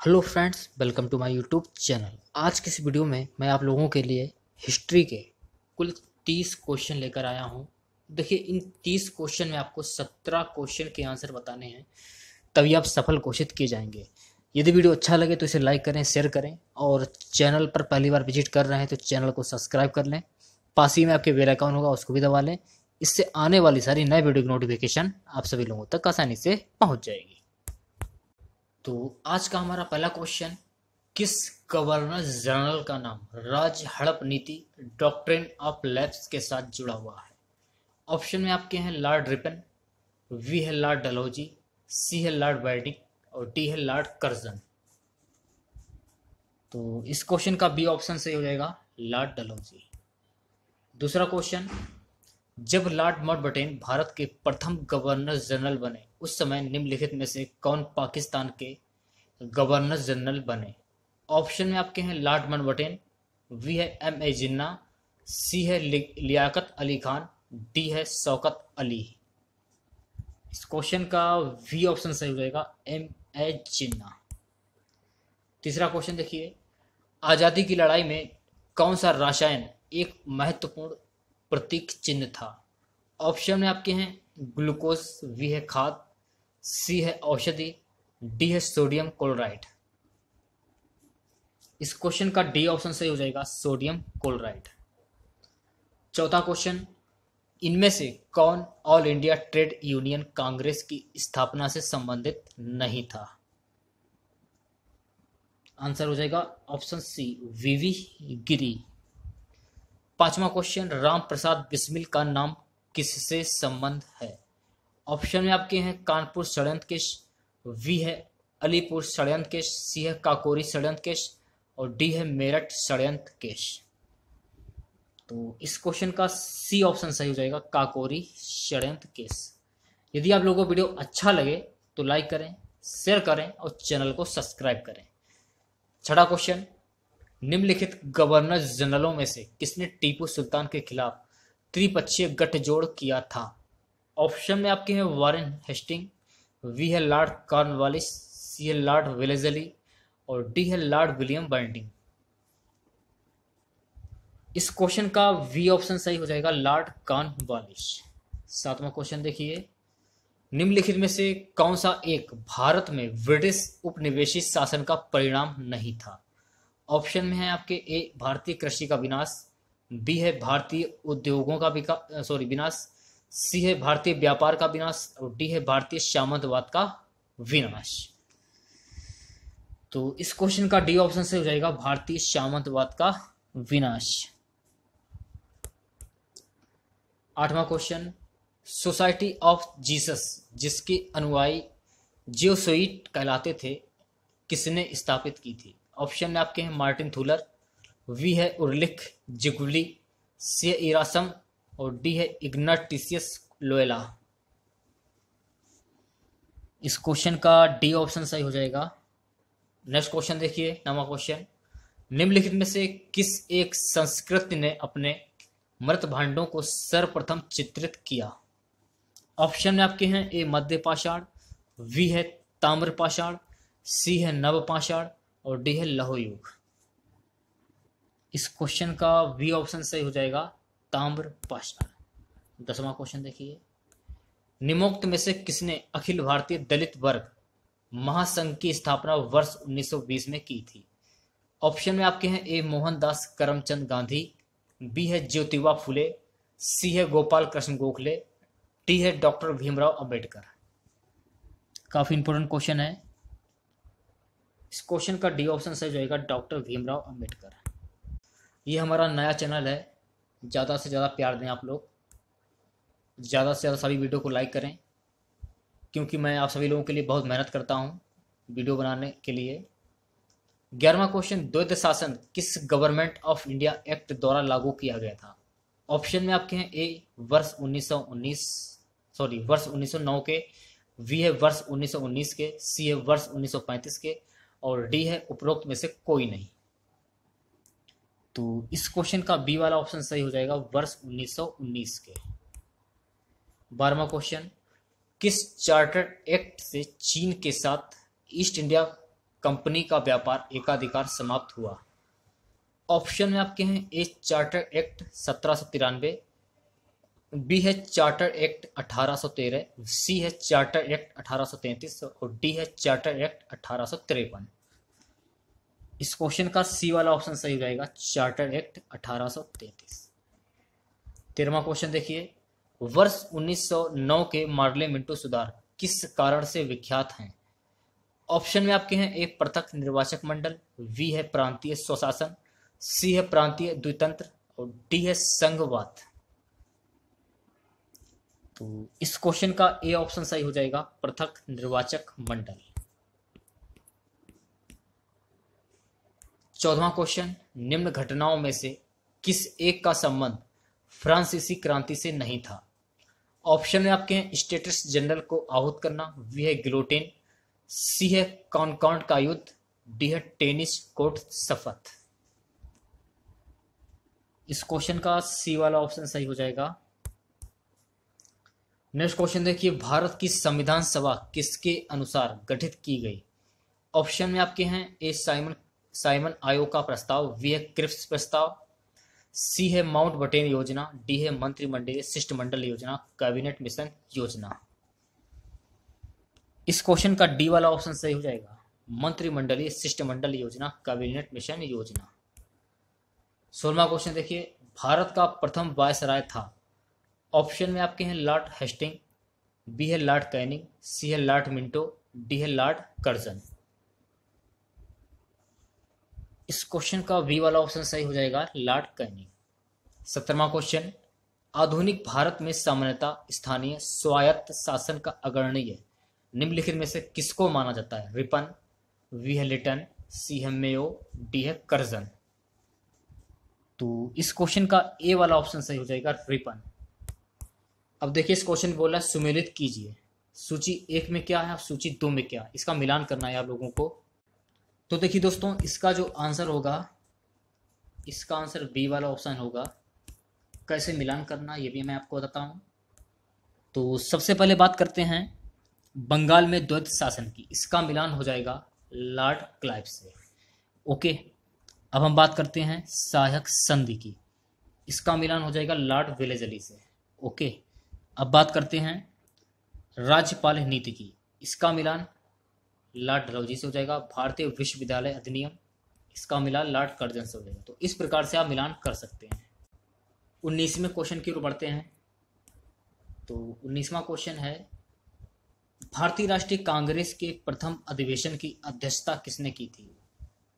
Hello friends welcome to my YouTube channel आज के इस वीडियो में मैं आप लोगों के लिए हिस्ट्री के कुल तीस क्वेश्चन लेकर आया हूँ। देखिए, इन तीस क्वेश्चन में आपको सत्रह क्वेश्चन के आंसर बताने हैं। तभी आप सफल घोषित किए जाएँगे। यदि वीडियो अच्छा लगे तो इसे लाइक करें शेयर करें और चैनल पर पहली बार विज़िट कर रहे हैं तो चैनल को सब्सक्राइब कर लें। पास ही में आपके बेल आइकॉन होगा, उसको भी दबा लें। इससे आने वाली सारी नए वीडियो की नोटिफिकेशन आप सभी लोगों तक आसानी से पहुँच जाएगी। तो आज का हमारा पहला क्वेश्चन किस गवर्नर जनरल का नाम राज हड़प नीति डॉक्ट्रिन ऑफ़ लैब्स के साथ जुड़ा हुआ है? ऑप्शन में आपके हैं लॉर्ड रिपन वी है लॉर्ड डलोजी सी है लॉर्ड बैडिक और डी है लॉर्ड कर्जन तो इस क्वेश्चन का बी ऑप्शन सही हो जाएगा लॉर्ड डलोजी दूसरा क्वेश्चन जब लॉर्ड माउंटबेटन भारत के प्रथम गवर्नर जनरल बने उस समय निम्नलिखित में से कौन पाकिस्तान के गवर्नर जनरल बने? ऑप्शन में आपके हैं लॉर्ड माउंटबेटन वी है एम ए जिन्ना, सी है लियाकत अली खान, डी है शौकत अली। इस क्वेश्चन का वी ऑप्शन सही जाएगा एम ए जिन्ना। तीसरा क्वेश्चन देखिए, आज़ादी की लड़ाई में कौन सा रासायन एक महत्वपूर्ण प्रतीक चिन्ह था? ऑप्शन में आपके हैं ग्लूकोज वी है खाद सी है औषधि, डी है सोडियम क्लोराइड। इस क्वेश्चन का डी ऑप्शन सही हो जाएगा, सोडियम क्लोराइड। चौथा क्वेश्चन, इनमें से कौन All India Trade Union Congress की स्थापना से संबंधित नहीं था? आंसर हो जाएगा ऑप्शन सी, वीवी गिरी। पांचवा क्वेश्चन राम प्रसाद बिस्मिल का नाम किससे संबंध है? ऑप्शन में आपके हैं कानपुर षडयंत्र केश, वी है अलीपुर षडयंत्र केश, सी है काकोरी षडयंत्र केश और डी है मेरठ षडयंत्र केश। तो इस क्वेश्चन का सी ऑप्शन सही हो जाएगा, काकोरी षडयंत्र केस यदि आप लोगों को वीडियो अच्छा लगे तो लाइक करें शेयर करें और चैनल को सब्सक्राइब करें। छठा क्वेश्चन निम्नलिखित गवर्नर जनरलों में से किसने टीपू सुल्तान के खिलाफ त्रिपक्षीय गठजोड़ किया था? ऑप्शन में आपके हैं वारेन हेस्टिंग, वी है लॉर्ड कॉर्नवालिस, सी है लॉर्ड विलेजली और डी है लॉर्ड विलियम बैंडिंग इस क्वेश्चन का वी ऑप्शन सही हो जाएगा लॉर्ड कॉर्नवालिस। सातवां क्वेश्चन देखिए। निम्नलिखित में से कौन सा एक भारत में ब्रिटिश उपनिवेशित शासन का परिणाम नहीं था? ऑप्शन में है आपके ए, भारतीय कृषि का विनाश, बी है भारतीय उद्योगों का सॉरी, विनाश सी है भारतीय व्यापार का विनाश और डी है भारतीय सामंतवाद का विनाश। तो इस क्वेश्चन का डी ऑप्शन से हो जाएगा भारतीय सामंतवाद का विनाश। आठवां क्वेश्चन सोसाइटी ऑफ़ जीसस जिसके अनुयायी जियोसोइट कहलाते थे, किसने स्थापित की थी? ऑप्शन आपके हैं मार्टिन थूलर वी है उर्लिख जिगुली सी इरासम और डी है इग्नाटिसियस लोएला। इस क्वेश्चन का डी ऑप्शन सही हो जाएगा। नेक्स्ट क्वेश्चन देखिए, नवा क्वेश्चन निम्नलिखित में से किस एक संस्कृति ने अपने मृत भांडों को सर्वप्रथम चित्रित किया? ऑप्शन में आपके हैं ए, मध्य पाषाण वी है ताम्र पाषाण सी है नव पाषाण और डी है लहो युग। इस क्वेश्चन का वी ऑप्शन सही हो जाएगा। ताम्र पाषाण। दसवां क्वेश्चन देखिए। निमोक्त में से किसने अखिल भारतीय दलित वर्ग महासंघ की स्थापना वर्ष 1920 में की थी? ऑप्शन में आपके हैं ए मोहनदास करमचंद गांधी बी है ज्योतिबा फुले सी है गोपाल कृष्ण गोखले टी है डॉक्टर भीमराव अंबेडकर। काफ़ी इंपोर्टेंट क्वेश्चन है। इस क्वेश्चन का डी ऑप्शन सही जाएगा डॉक्टर भीमराव अंबेडकर। ये हमारा नया चैनल है। ज़्यादा से ज़्यादा प्यार दें आप लोग। ज़्यादा से ज़्यादा सभी वीडियो को लाइक करें, क्योंकि मैं आप सभी लोगों के लिए बहुत मेहनत करता हूँ वीडियो बनाने के लिए। ग्यारहवा क्वेश्चन द्वैत शासन किस गवर्नमेंट ऑफ़ इंडिया एक्ट द्वारा लागू किया गया था? ऑप्शन में आपके हैं ए वर्ष 1919 सॉरी वर्ष 1909 के वी है वर्ष 1919 के सी है वर्ष 1935 के, और डी है उपरोक्त में से कोई नहीं। तो इस क्वेश्चन का बी वाला ऑप्शन सही हो जाएगा वर्ष 1919 के। बारहवा क्वेश्चन किस चार्टर्ड एक्ट से चीन के साथ ईस्ट इंडिया कंपनी का व्यापार एकाधिकार समाप्त हुआ? ऑप्शन में आपके हैं ए चार्टर एक्ट सत्रह सौ तिरानवे बी है चार्टर एक्ट 1813 सी है चार्टर एक्ट 1833 और डी है चार्टर एक्ट अठारह सौ तिरपन। इस क्वेश्चन का सी वाला ऑप्शन सही जाएगा चार्टर एक्ट 1833 तेरहवा क्वेश्चन देखिए, वर्ष 1909 के मार्ले मिंटो सुधार किस कारण से विख्यात हैं? ऑप्शन में आपके हैं, ए, पृथक निर्वाचक मंडल वी है प्रांतीय स्वशासन, सी, है प्रांतीय द्वितंत्र, और डी, है संघवाद। तो इस क्वेश्चन का ए ऑप्शन सही हो जाएगा, पृथक निर्वाचक मंडल। चौदवा क्वेश्चन निम्न घटनाओं में से किस एक का संबंध फ्रांसीसी क्रांति से नहीं था? ऑप्शन में आपके हैं स्टेटस जनरल को आहूत करना वी है गिलोटिन सी है कॉनकॉन्ड का युद्ध डी है टेनिस कोर्ट सफत इस क्वेश्चन का सी वाला ऑप्शन सही हो जाएगा। नेक्स्ट क्वेश्चन देखिए, भारत की संविधान सभा किसके अनुसार गठित की गई? ऑप्शन में आपके हैं ए साइमन साइमन आयोग का प्रस्ताव, वी है क्रिप्स प्रस्ताव, सी है माउंट बटेन योजना, डी है मंत्रिमंडलीय शिष्टमंडल योजना, कैबिनेट मिशन योजना। इस क्वेश्चन का डी वाला ऑप्शन सही हो जाएगा। मंत्रिमंडलीय शिष्टमंडल योजना, कैबिनेट मिशन योजना। सोलवा क्वेश्चन देखिए, भारत का प्रथम वायसराय था। ऑप्शन में आपके हैं लॉर्ड हेस्टिंग, बी है लॉर्ड कैनिंग, सी है लॉर्ड मिंटो, डी है लॉर्ड कर्जन। इस क्वेश्चन का बी वाला ऑप्शन सही हो जाएगा लॉर्ड कैनिंग सत्रहवा क्वेश्चन आधुनिक भारत में सामान्यता स्थानीय स्वायत्त शासन का अग्रणीय, निम्नलिखित में से किसको माना जाता है? रिपन वी है लिटन, सी है मेयो डी है कर्जन. तो इस क्वेश्चन का ए वाला ऑप्शन सही हो जाएगा रिपन अब देखिए इस क्वेश्चन बोला सुमेलित कीजिए. सूची एक में क्या है? सूची दो में क्या? इसका मिलान करना है आप लोगों को. तो देखिए दोस्तों, इसका जो आंसर होगा, इसका आंसर बी वाला ऑप्शन होगा। कैसे मिलान करना, ये भी मैं आपको बताता हूँ। तो सबसे पहले बात करते हैं बंगाल में द्वैत शासन की। इसका मिलान हो जाएगा लॉर्ड क्लाइव से। ओके, अब हम बात करते हैं सहायक संधि की। इसका मिलान हो जाएगा लॉर्ड विलेजली से। ओके, अब बात करते हैं राज्यपाल नीति की। इसका मिलान लॉर्ड डलौजी से हो जाएगा, भारतीय विश्वविद्यालय अधिनियम, इसका मिलान लॉर्ड कर्जन से हो जाएगा। तो इस प्रकार से आप मिलान कर सकते हैं। उन्नीसवें क्वेश्चन की ओर बढ़ते हैं। तो उन्नीसवा क्वेश्चन है, भारतीय राष्ट्रीय कांग्रेस के प्रथम अधिवेशन की अध्यक्षता किसने की थी?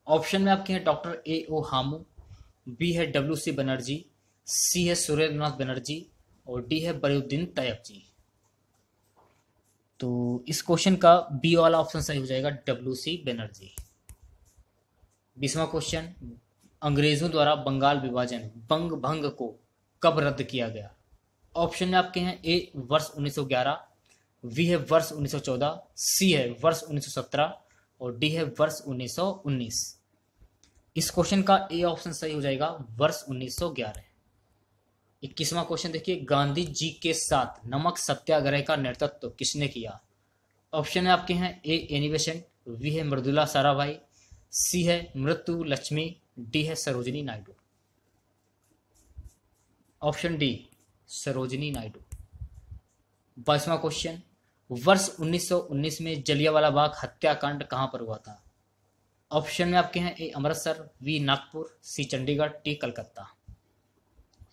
ऑप्शन में आपके हैं doctor A O Hume, B है डब्ल्यू सी बनर्जी, सी है सुरेंद्रनाथ बनर्जी और डी है बरीउद्दीन तैयब जी तो इस क्वेश्चन का बी वाला ऑप्शन सही हो जाएगा डब्ल्यू सी बनर्जी बीसवा क्वेश्चन अंग्रेज़ों द्वारा बंगाल विभाजन, बंग भंग को कब रद्द किया गया? ऑप्शन में आपके हैं ए वर्ष 1911 वी है वर्ष 1914 सी है वर्ष 1917 और डी है वर्ष 1919 इस क्वेश्चन का ए ऑप्शन सही हो जाएगा वर्ष 1911 इक्कीसवां क्वेश्चन देखिए, गांधी जी के साथ नमक सत्याग्रह का नेतृत्व किसने किया? ऑप्शन है आपके हैं, ए, एनिवेशन वी है मृदुला साराभाई, सी, है मृत्यु लक्ष्मी, डी, है Sarojini Naidu. Option D, Sarojini Naidu. बाईसवा question, वर्ष 1919 में जलियावाला बाग हत्याकांड कहाँ पर हुआ था? ऑप्शन में आपके हैं, A, Amritsar B Nagpur, C, Chandigarh D Calcutta.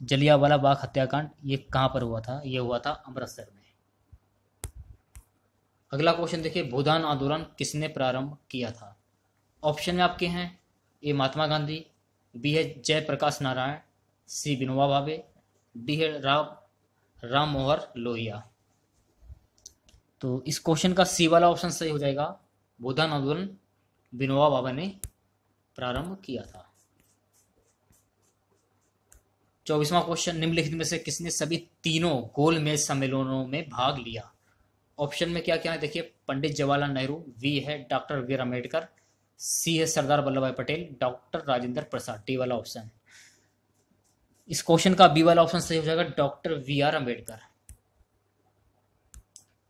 Jallianwala Bagh हत्याकांड, ये कहाँ पर हुआ था? ये हुआ था अमृतसर में। अगला क्वेश्चन देखिए, भूदान आंदोलन किसने प्रारंभ किया था? ऑप्शन में आपके हैं, ए महात्मा गांधी बी है जयप्रकाश नारायण सी विनोबा भावे डी है राम राम मोहर लोहिया। तो इस क्वेश्चन का सी वाला ऑप्शन सही हो जाएगा। भूदान आंदोलन विनोबा भावे ने प्रारंभ किया था। चौबीसवा क्वेश्चन, निम्नलिखित में से किसने सभी तीनों गोल मेज सम्मेलनों में भाग लिया? ऑप्शन में क्या क्या है? देखिए, पंडित जवाहरलाल नेहरू, वी है डॉक्टर वी अंबेडकर सी है सरदार वल्लभ भाई पटेल, डॉक्टर राजेंद्र प्रसाद, डी वाला ऑप्शन। इस क्वेश्चन का बी वाला ऑप्शन सही हो जाएगा, डॉक्टर वी आर अंबेडकर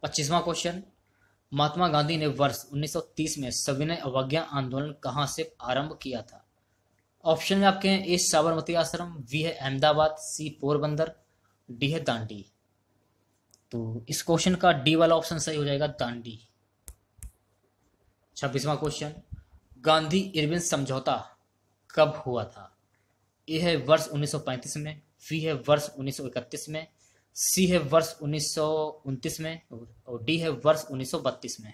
पच्चीसवा क्वेश्चन, महात्मा गांधी ने वर्ष 1930 में सविनय अवज्ञा आंदोलन कहाँ से आरंभ किया था? ऑप्शन में आपके हैं ए, साबरमती आश्रम वी है अहमदाबाद, सी, पोरबंदर, डी है दांडी। तो इस क्वेश्चन का डी वाला ऑप्शन सही हो जाएगा दांडी। छब्बीसवा क्वेश्चन गांधी इरविन समझौता कब हुआ था? ए है वर्ष 1935 में वी है वर्ष 1931 में, सी है वर्ष उन्नीस में और डी है वर्ष 1932 में।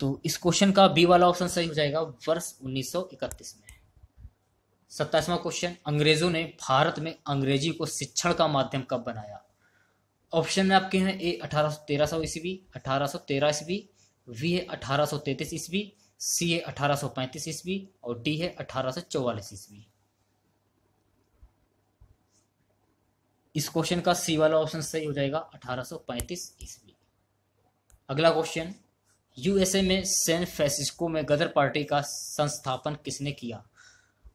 तो इस क्वेश्चन का बी वाला ऑप्शन सही हो जाएगा वर्ष 1931 में। सत्ताईसवां क्वेश्चन अंग्रेज़ों ने भारत में अंग्रेज़ी को शिक्षण का माध्यम कब बनाया? ऑप्शन में आपके हैं ए अठारह सौ ईस्वी, अठारह सौ तेरह ईस्वी वी है अठारह ईस्वी सी है अठारह सौ पैंतीस ईस्वी और डी है अठारह सौ चौवालीस ईस्वी। इस क्वेश्चन का सी वाला ऑप्शन सही हो जाएगा 1835 ईस्वी। अगला क्वेश्चन यूएसए में सैन फ्रांसिस्को में गदर पार्टी का संस्थापन किसने किया?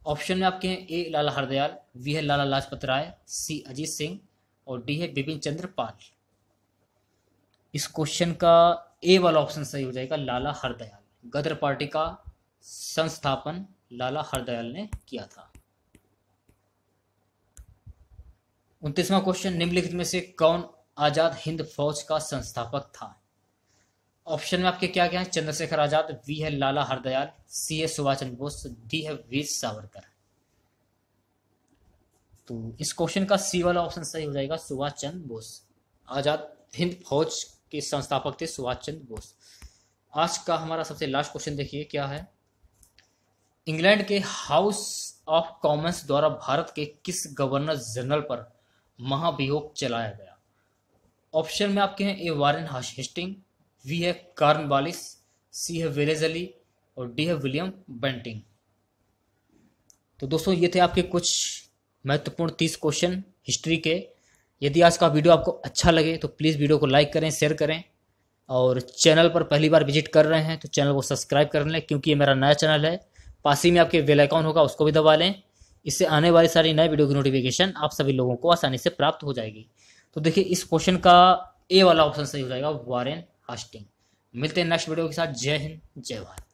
ऑप्शन में आपके हैं ए, लाला हरदयाल वी है लाला लाजपत राय, सी, अजीत सिंह और डी है बिपिन चंद्र पाल। इस क्वेश्चन का ए वाला ऑप्शन सही हो जाएगा लाला हरदयाल। गदर पार्टी का संस्थापन लाला हरदयाल ने किया था। उनतीसवां क्वेश्चन निम्नलिखित में से कौन आज़ाद हिंद फौज का संस्थापक था? ऑप्शन में आपके क्या क्या है? चंद्रशेखर आज़ाद, वी है लाला हरदयाल, सी है सुभाष चंद्र बोस, डी है वीर सावरकर। तो इस क्वेश्चन का सी वाला ऑप्शन सही हो जाएगा सुभाष चंद्र बोस। आज़ाद हिंद फौज के संस्थापक थे सुभाष चंद्र बोस। आज का हमारा सबसे लास्ट क्वेश्चन देखिए, क्या है? इंग्लैंड के हाउस ऑफ़ कॉमन्स द्वारा भारत के किस गवर्नर जनरल पर महाभियोग चलाया गया? ऑप्शन में आपके हैं ए वारेन हेस्टिंग वी है कार्न बालिस, सी है विलेज अली और डी है विलियम बेंटिंग। तो दोस्तों, ये थे आपके कुछ महत्वपूर्ण तीस क्वेश्चन हिस्ट्री के। यदि आज का वीडियो आपको अच्छा लगे तो प्लीज़ वीडियो को लाइक करें, शेयर करें और चैनल पर पहली बार विज़िट कर रहे हैं तो चैनल को सब्सक्राइब कर लें, क्योंकि ये मेरा नया चैनल है। पास ही में आपके वेल आइकॉन होगा, उसको भी दबा लें। इससे आने वाली सारी नए वीडियो की नोटिफिकेशन आप सभी लोगों को आसानी से प्राप्त हो जाएगी। तो देखिए, इस क्वेश्चन का ए वाला ऑप्शन सही हो जाएगा वारेन हास्टिंग मिलते हैं नेक्स्ट वीडियो के साथ। जय हिंद जय भारत।